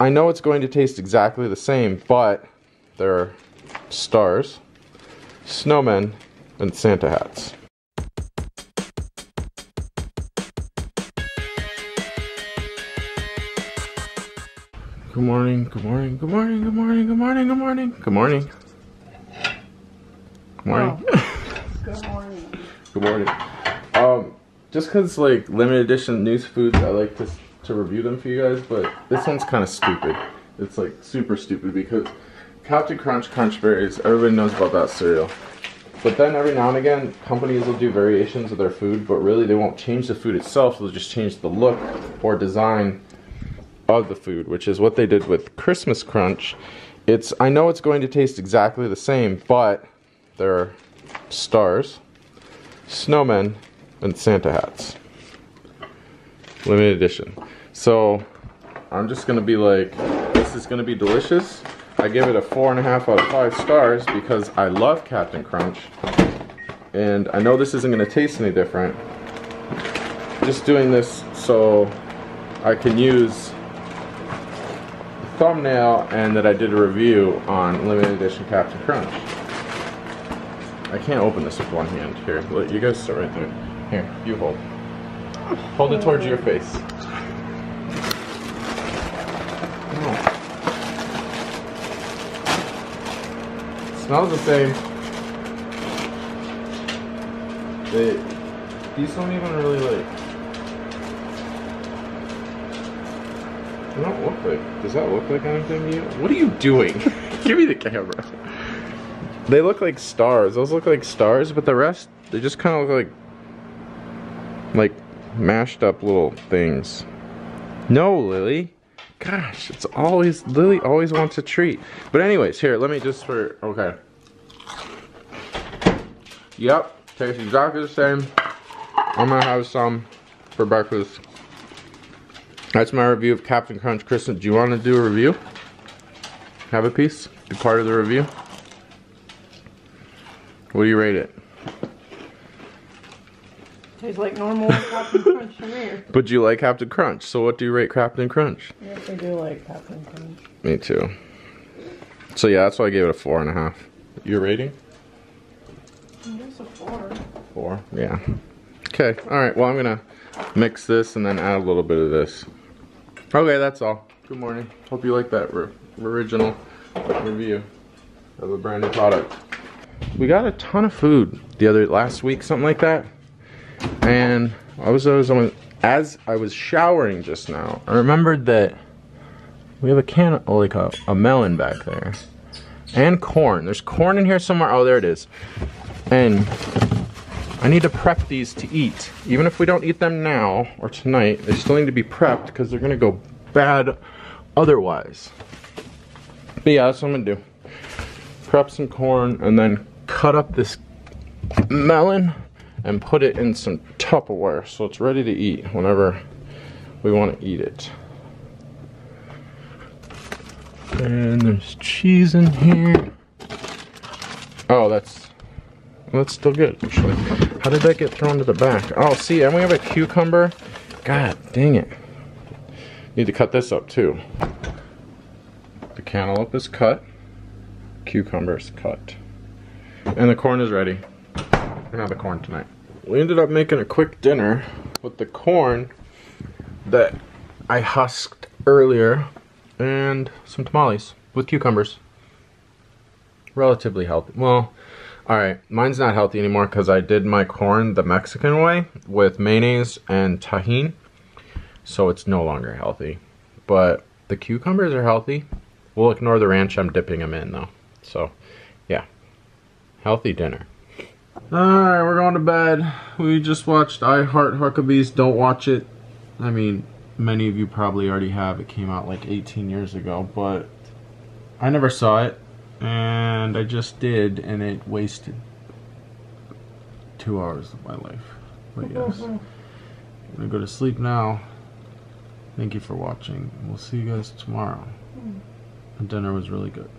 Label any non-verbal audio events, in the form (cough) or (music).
I know it's going to taste exactly the same, but there are stars, snowmen, and Santa hats. Good morning, good morning, good morning, good morning, good morning, good morning, good morning. Good morning. (laughs) Good morning. Good morning. Um, just cause like limited edition news foods, I like to to review them for you guys, but this one's kind of stupid. It's like super stupid because Cap'n Crunch Crunch Berries, everybody knows about that cereal. But then every now and again, companies will do variations of their food, but really they won't change the food itself. They'll just change the look or design of the food, which is what they did with Christmas Crunch. It's I know it's going to taste exactly the same, but there are stars, snowmen, and Santa hats. Limited edition. So I'm just gonna be like, this is gonna be delicious. I give it a four and a half out of five stars because I love Cap'n Crunch. And I know this isn't gonna taste any different. Just doing this so I can use thumbnail and that I did a review on limited edition Cap'n Crunch. I can't open this with one hand. Here, you guys sit right there. Here, you hold. Hold it towards your face. Smells the same. They, these don't even really like. They don't look like. Does that look like anything to you? What are you doing? (laughs) Give me the camera. They look like stars. Those look like stars, but the rest, they just kind of look like, like mashed up little things. No, Lily. Gosh, it's always, Lily always wants a treat. But anyways, here, let me just for, okay. Yep, tastes exactly the same. I'm gonna have some for breakfast. That's my review of Cap'n Crunch. Kristen, do you want to do a review? Have a piece? Be part of the review? What do you rate it? Tastes like normal (laughs) Cap'n Crunch to me. But you like Cap'n Crunch, so what do you rate Cap'n Crunch? Yes, I do like Cap'n Crunch. Me too. So yeah, that's why I gave it a four and a half. Your rating? I guess a four. Four. Yeah. Okay. All right. Well, I'm gonna mix this and then add a little bit of this. Okay, that's all. Good morning. Hope you like that original review of a brand new product. We got a ton of food the other last week, something like that. And I was, I was as I was showering just now, I remembered that we have a can, oh, like a, a melon back there, and corn. There's corn in here somewhere. Oh, there it is. And I need to prep these to eat. Even if we don't eat them now or tonight, they still need to be prepped because they're gonna go bad otherwise. But yeah, that's what I'm gonna do. Prep some corn and then cut up this melon and put it in some Tupperware so it's ready to eat whenever we want to eat it. And there's cheese in here. Oh, that's that's still good actually. How did that get thrown to the back? Oh, see, and we have a cucumber. God dang it. Need to cut this up too. The cantaloupe is cut. Cucumber's cut. And the corn is ready. We're gonna have the corn tonight. We ended up making a quick dinner with the corn that I husked earlier and some tamales with cucumbers. Relatively healthy. Well, alright, mine's not healthy anymore because I did my corn the Mexican way with mayonnaise and Tajín. So it's no longer healthy. But the cucumbers are healthy. We'll ignore the ranch, I'm dipping them in though. So, yeah. Healthy dinner. Alright, we're going to bed. We just watched I Heart Huckabees. Don't watch it. I mean, many of you probably already have. It came out like 18 years ago, but I never saw it. And I just did, and it wasted two hours of my life. But yes. (laughs) I'm gonna go to sleep now. Thank you for watching. We'll see you guys tomorrow. Hmm. The dinner was really good.